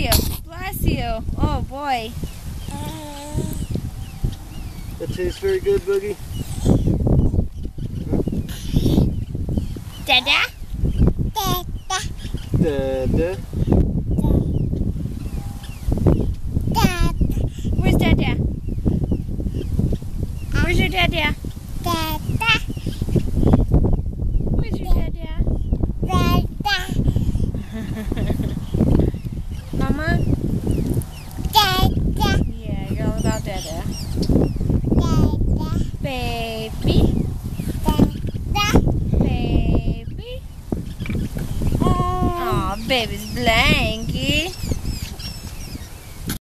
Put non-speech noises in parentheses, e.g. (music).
you. Oh boy. That tastes very good, Boogie. Dada? Dada. Where's Dada? Where's your Dada? Where's your Dada? Mama? (laughs) baby's blanket.